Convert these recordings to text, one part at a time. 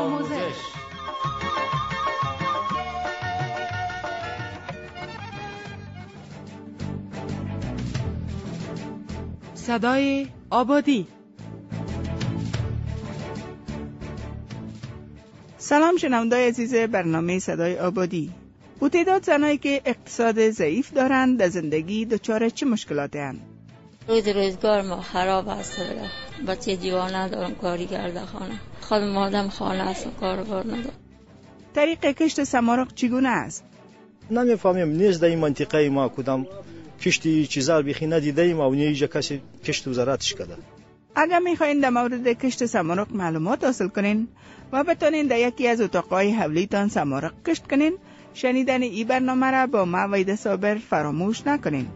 آموزش. صدای آبادی. سلام شنوندای عزیز برنامه صدای آبادی. او تعداد زنایی که اقتصاد ضعیف دارند در زندگی دچار چه مشکلاتی هستند؟ روز روزگار ما خراب است بچه جوان ندارم کاری کرده خانه. خود مادم خانه است و کار بار ندارم. طریق کشت سمارق چگونه است؟ نمی‌فهمیم نیست در این منطقه ما کدام کشتی چیزا بیخی ندیده ایم و اینجا کسی کشت وزارتش کرده. اگر می‌خواین در مورد کشت سمارق معلومات حاصل کنین و بتانین در یکی از اتاقهای حولیتان سمارق کشت کنین شنیدن ای برنامه را با ما وید صابر فراموش نکنین.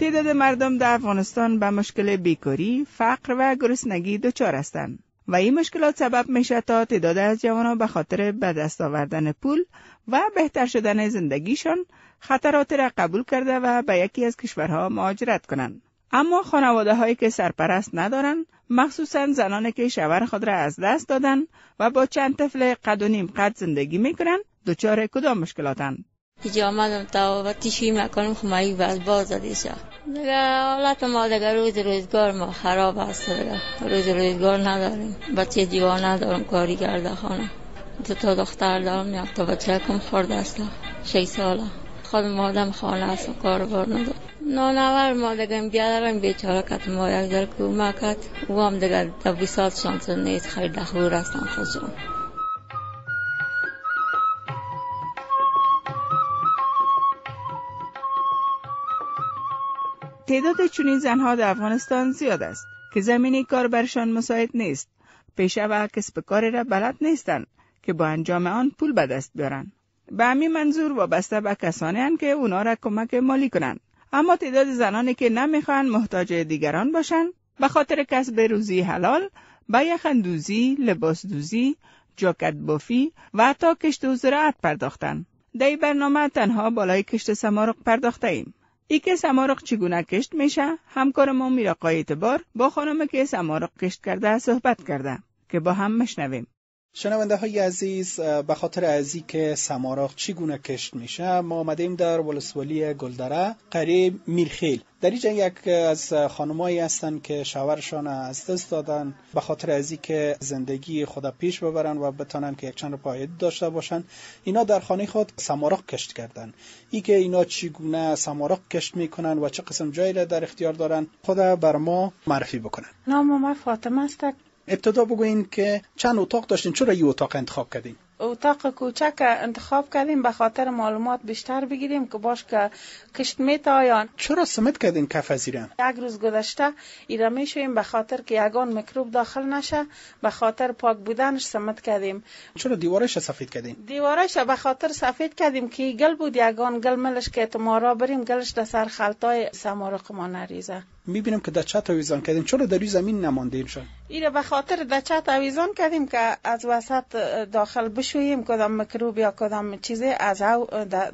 تعداد مردم در افغانستان به مشکل بیکاری، فقر و گرسنگی دچار هستند و این مشکلات سبب میشه تا تعداد از جوانان به خاطر به دست آوردن پول و بهتر شدن زندگیشان خطرات را قبول کرده و به یکی از کشورها مهاجرت کنند. اما خانواده هایی که سرپرست ندارند مخصوصا زنانی که شوهر خود را از دست دادن و با چند طفل قد و نیم قد زندگی می‌کنند دچار کدام مشکلاتند اینجا آمدم تا و تیشوی می‌کنم خمایی باز باز دیشه دیگه حالت ما دیگه روز روزگار ما خراب است دیگه روز روزگار نداریم بچه جوان ندارم کاری کرده خانه دو تا دختر دارم یک تا بچه کم خورده است شی ساله خود مادم خانه است و کار بار ندارم نانور ما دیگه بیادرم بیچاره کت ما یک در کمک و هم دیگه تا بیسات شانس نیست خیلی دخور هستن خودشون تعداد چنین زنها در افغانستان زیاد است که زمینی کار برشان مساعد نیست پیشه و کسب کاری را بلد نیستند که با انجام آن پول به دست بیارند به همین منظور وابسته به کسانی که اونا را کمک مالی کنند اما تعداد زنانی که نمی‌خواهند محتاج دیگران باشند به خاطر کسب روزی حلال به یخندوزی، لباس دوزی، جاکت بافی و حتی کشت و زراعت پرداختند. در برنامه تنها بالای کشت سمارق پرداخته ایم. ای که سمارق چگونه کشت میشه؟ همکار ما میراقای اعتبار با خانم که سمارق کشت کرده صحبت کرده که با هم مشنویم. شنونده های عزیز به خاطر ازی که سمارق چگونه کشت میشه ما آمدیم در ولسوالی گلدره قریب میرخیل. در اینجا یک از خانمایی هستند که شوهرشان از دست دادن. به خاطر ازی که زندگی خود پیش ببرن و بتانن که یک چند پاید داشته باشن اینا در خانه خود سمارق کشت کردن. ای که اینا چگونه سمارق کشت می‌کنن و چه قسم جایی را در اختیار دارن خود بر ما معرفی بکنن نام ما فاطمه است. ابتدا بگوین که چند اتاق داشتین؟ چرا یه اتاق انتخاب کردین؟ اتاق کوچک انتخاب کردیم به خاطر معلومات بیشتر بگیریم که باش که کشت میت آیان. چرا سمت کردین کف یک روز گذشته ایره می‌شویم به خاطر که یگان میکروب داخل نشه به خاطر پاک بودنش سمت کردیم. چرا دیوارش سفید کردین؟ دیوارش به خاطر سفید کردیم که گل بود یگان گل ملش که تمارا بریم گلش در سر خلطای سمارق ما نریزه می‌بینیم که در چت آویزان کردیم. چرا در زمین نماندین شد ایره به خاطر در چت آویزان کردیم که از وسط داخل بشوییم کدام مکروب یا کدام چیزی از او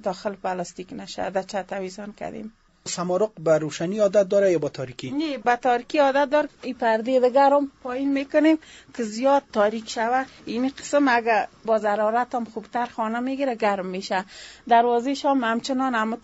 داخل پلاستیک نشه. در چت آویزان کردیم. سمارق به روشنی عادت داره یا با تاریکی؟ نه با تاریکی عادت داره این پرده دیگر هم پایین می‌کنیم که زیاد تاریک شوه این قسم اگه با ضرارت هم خوبتر خانه می‌گیره گرم میشه. دروازیش هم همچنان همه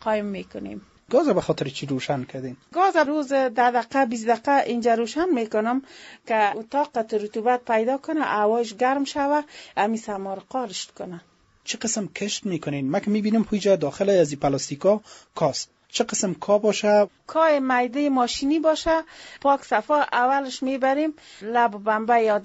قایم می‌کنیم. گاز به خاطر چی روشن کردین؟ گاز روز ده دقیقه 20 دقیقه اینجا روشن می‌کنم که اتاق رطوبت پیدا کنه هواش گرم شوه امی سمار قارشت کنه. چه قسم کشت می‌کنین؟ ما که می‌بینیم پویجا داخل از پلاستیکا کاست. چه قسم کا باشه؟ کای میده ماشینی باشه. پاک صفا اولش می‌بریم. لب بمبه یا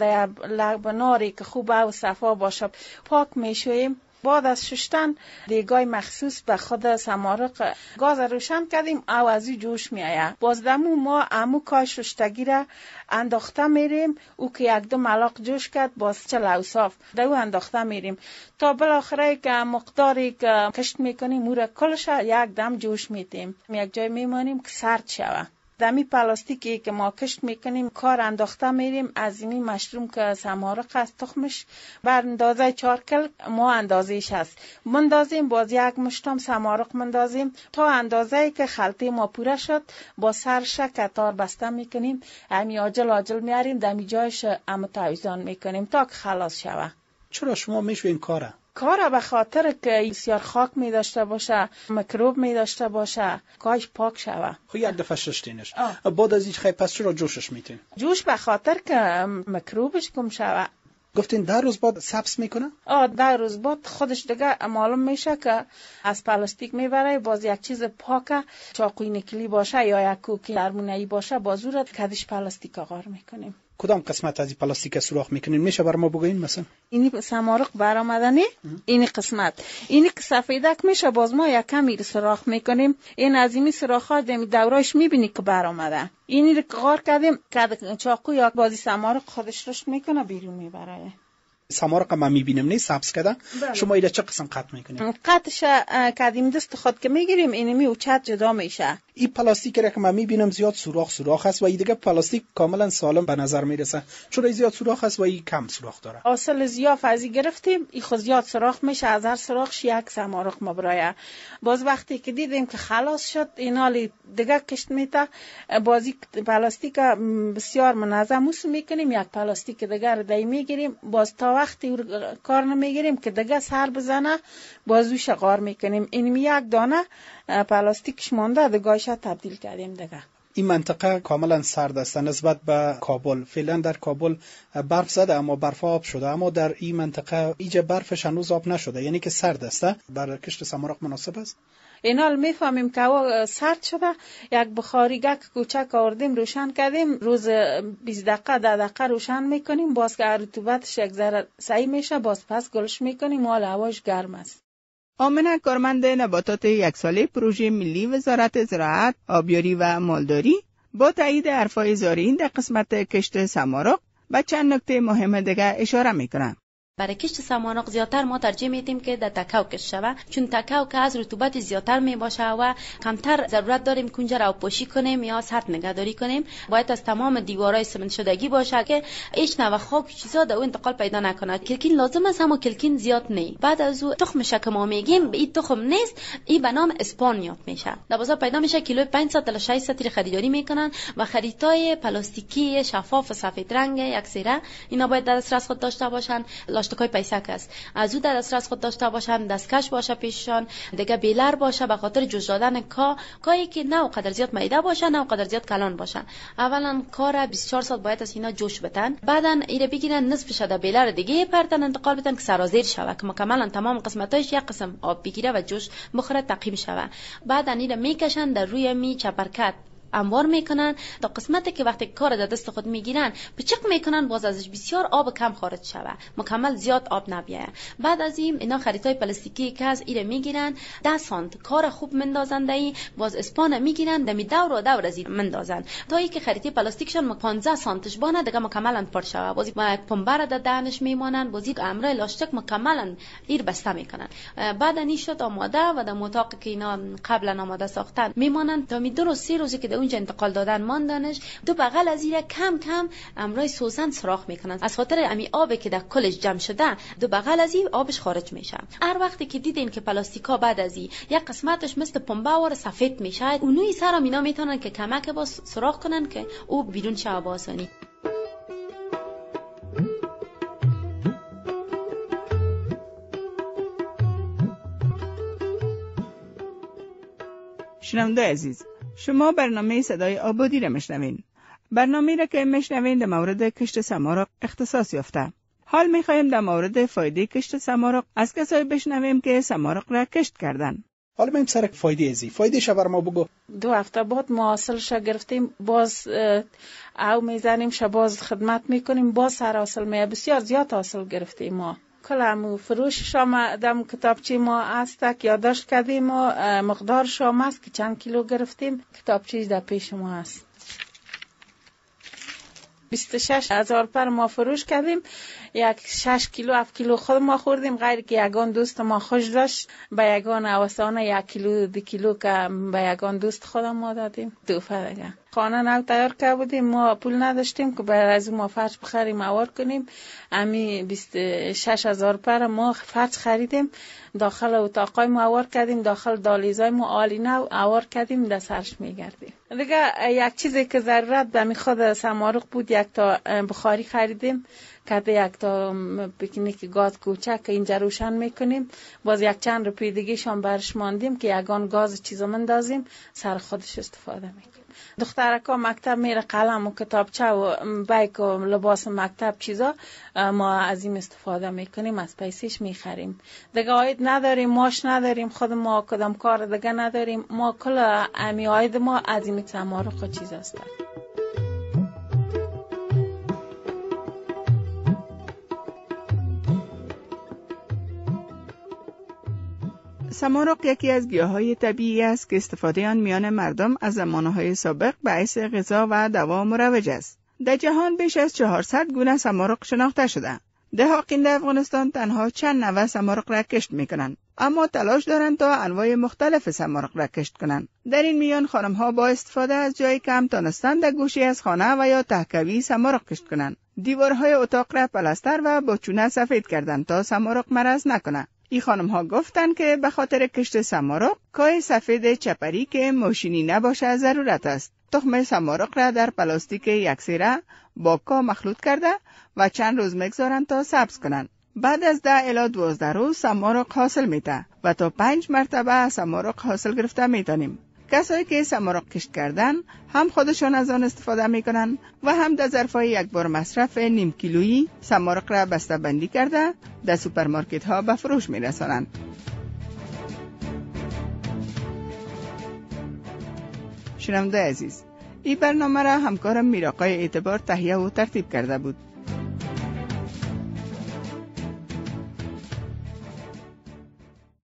لب ناری که خوب او صفا باشه. پاک می‌شویم. بعد از ششتن دیگای مخصوص به خود سمارق گاز روشن کردیم. او از جوش می آید باز دمو ما امو کای ششتگی را انداخته میریم. او که یک دو ملاق جوش کرد باز چه لوصاف دو انداخته میریم. تا بالاخره که مقداری که کشت می‌کنیم او را کلش یک دم جوش میتیم یک جای میمانیم که سرد شوه دمی پلاستیکی که ما کشت می‌کنیم کار انداخته میریم. از این مشروم که سمارق است تخمش بر اندازه چهار کل ما اندازهش هست. مندازیم باز یک مشتم سمارق مندازیم. تا اندازه که خلطه ما پوره شد با سرش کتار بسته می‌کنیم. امی آجل آجل میاریم دمی جایش ام تعویزان می‌کنیم تا که خلاص شوه. چرا شما میشو این کاره؟ کار به خاطر که بسیار خاک می داشته باشه مکروب می داشته باشه کاش پاک شوه. خب یک دفعه ششتینش بعد از این خیلی پس چرا جوشش میتین؟ جوش به خاطر که مکروبش کم شوه. گفتین در روز بعد سبس می‌کنه؟ آه در روز بعد خودش دیگه معلوم میشه که از پلاستیک می‌بره باز یک چیز پاکه چاقوی نکلی باشه یا یک کوکی درمونه باشه بازور کدش پلاستیک آغار می‌کنیم. کدام قسمت از این پلاستیک سوراخ می‌کنین؟ میشه بر ما بگوین مثلا؟ اینی سمارق برآمدنی؟ اینی قسمت. اینی که سفیدک میشه باز ما یک کمی سوراخ می‌کنیم. این از این سوراخ ها دورایش می‌بینی که برآمده. اینی رو غار کردیم که چاقو یا بازی سمارق خودش رشد می‌کنه بیرون می‌بره. سمارق ما می‌بینم. نه سبز کده. بله. شما ایده چه قسم قطع می‌کنیم قطش کدیم دست خود که می‌گیریم اینمی اوچت جدا میشه. این پلاستیک را که من می‌بینم زیاد سوراخ سوراخ است و این دیگه پلاستیک کاملا سالم به نظر می‌رسه. چرا این زیاد سوراخ است و این کم سوراخ داره؟ اصل زیاف ازی گرفتیم. این خود زیاد سراخ میشه از هر سراخش یک سمارق مبرایه باز وقتی که دیدیم که خلاص شد اینالی دیگه کشت میته بازی پلاستیک بسیار منظم. موس می‌کنیم یک پلاستیک دیگه رو دی می‌گیریم. باز تا وقتی کار نمی‌گیریم که دیگه سر بزنه بازوش قار می‌کنیم. این یک دانه پلاستیکش مانده دیگهش تبدیل کردیم دیگه. این منطقه کاملا سرد است نسبت به کابل. فعلا در کابل برف زده اما برف آب شده. اما در این منطقه ایجا برفش هنوز آب نشده. یعنی که سرد است بر کشت سمارق مناسب است؟ اینال می‌فهمیم که هوا سرد شده. یک بخاریگک کوچک آوردیم روشن کردیم. روز 20 دقیقه ده دقیقه روشن می‌کنیم. باز که رطوبتش یک ذره سعی میشه باز پس گلش می‌کنیم. حال هواش گرم است. آمنه کارمند نباتات یک ساله پروژه ملی وزارت زراعت، آبیاری و مالداری با تایید حرفای زارین در قسمت کشت سمارق. به چند نکته مهم دیگه اشاره می‌کنند. برای کشت سمانق زیادتر ما ترجیح میدیم که در تکاو کشت شوه. چون تکاو که از رطوبت زیادتر می باشه و کمتر ضرورت داریم کنجا را پوشی کنیم یا سرد نگهداری کنیم باید از تمام دیوارای سمنت شدگی باشه که هیچ نوع خاک چیزا در او انتقال پیدا نکنه کلکین لازم است اما کلکین زیاد نه بعد از او تخم که ما میگیم به این تخم نیست. این به نام اسپانیات میشه. در بازار پیدا میشه کیلو 500 تا 600 خریداری می‌کنن و خریدای پلاستیکی شفاف سفید رنگ یک سیره. اینا باید در دسترس خود داشته باشن. لاشتکای پیسک است. از او در دسترس خود داشته باشن دستکش باشه پیششان دیگه بیلر باشه به خاطر جوش دادن کا. کایی که نه قدر زیاد میده باشه نه قدر زیاد کلان باشه. اولا کار 24 ساعت باید از اینا جوش بدن. بعدا ایره بگیرن نصف شده بیلر دیگه پرتن انتقال بدن که سرازیر شوه که مکملا تمام قسمتاش یک قسم آب بگیره و جوش بخوره تقیم شوه بعدا ایره می‌کشن در روی می چپرکت. انوار می‌کنن تا قسمتی که وقتی کار در دست خود می‌گیرن پچق می‌کنن باز ازش بسیار آب کم خارج شوه مکمل زیاد آب نبیه بعد از این اینا خریطای پلاستیکی که از ایره می‌گیرن 10 سانت کار خوب مندازن دایی باز اسپانه می‌گیرن دمی دور و دور از مندازن تا ای که خریطه پلاستیکشون 15 سانتش بانه دیگه مکملا پر شوه باز یک پنبه در دهنش میمانن باز یک امره لاستیک مکملا ایر بسته می‌کنن بعد این شد آماده و در متاق که اینا قبلا آماده ساختن میمانن تا می دو روز سی روزی که اونجا انتقال دادن ماندنش دو بغل از ایره کم کم امرای سوزن سراخ می‌کنن. از خاطر امی آبی که در کلش جمع شده دو بغل از این آبش خارج میشه. هر وقتی که دیدین که پلاستیکا بعد از این یک قسمتش مثل پنبه و سفید میشه اونوی سر اینا می‌تونن که کمک با سراخ کنن که او بیرون شه با آسانی. شنونده عزیز شما برنامه صدای آبادی را مشنوین برنامه را که مشنوین در مورد کشت سمارق اختصاص یافته. حال می‌خواهیم در مورد فایده کشت سمارق از کسایی بشنویم که سمارق را کشت کردن. حالا بریم سر فایده ازی. فایده شو بر ما بگو. دو هفته بعد ما حاصلش گرفتیم. باز او می‌زنیم باز خدمت می‌کنیم. باز سر حاصل می بسیار زیاد حاصل گرفتیم ما. کلمو فروش شما دم کتابچه ما است. که یادداشت کردیم و مقدار شما است که چند کیلو گرفتیم. کتابچه در پیش ما است. 26 هزار پر ما فروش کردیم. یک 6 کیلو 7 کیلو خود ما خوردیم. غیر که یگان دوست ما خوش داشت به یگان اوسانه یک کیلو دو کیلو که به یگان دوست خودم ما دادیم. دوفه دیگه خانه نو تیار کرده بودیم ما پول نداشتیم که باید از ما فرش بخریم اوار کنیم. امی 26 هزار پر ما فرش خریدیم. داخل اتاقای ما اوار کردیم داخل دالیزای ما آلی نو اوار کردیم در سرش میگردیم. دیگه یک چیزی که ضرورت به خود سمارق بود یک تا بخاری خریدیم. کرده یک تا پیکنیک گاز کوچک که اینجا روشن می‌کنیم. باز یک چند روپی دیگه شان برش ماندیم که یگان گاز چیزا مندازیم سر خودش استفاده می‌کنیم. دخترکا مکتب میره قلم و کتابچه و بیک و لباس مکتب چیزا ما از این استفاده می‌کنیم از پیسیش می‌خریم. دیگه آید نداریم ماش نداریم خود ما کدام کار دیگه نداریم. ما کل امی آید ما از این خود چیز هستن. سمارق یکی از های طبیعی است که استفاده آن میان مردم از زمانهای سابق به عیس غذا و دوا مروج است. در جهان بیش از 400 گونه سمارق شناخته شده. دهاقین در افغانستان تنها چند نوع سمارق را کشت می کنند. اما تلاش دارند تا انواع مختلف سمارق را کشت کنند. در این میان خانم ها با استفاده از جای کم تانستند در گوشی از خانه و یا تهکوی سمارق کشت کنند. دیوارهای اتاق را پلستر و با چونه سفید کردند تا سمارق مرض نکنه. ای خانم ها گفتن که به خاطر کشت سمارق کای سفید چپری که ماشینی نباشه ضرورت است. تخم سمارق را در پلاستیک یکسیره با کاه مخلوط کرده و چند روز می‌گذارند تا سبز کنند. بعد از ده الا دوازده روز سمارق حاصل میته و تا پنج مرتبه سمارق حاصل گرفته می‌تونیم. کسایی که سمارق کشت کردن هم خودشان از آن استفاده می‌کنن و هم در ظرفای یک بار مصرف نیم کیلویی سمارق را بسته بندی کرده در سوپرمارکت ها به فروش میرسانند. شنونده عزیز این برنامه را همکارم میراقای اعتبار تهیه و ترتیب کرده بود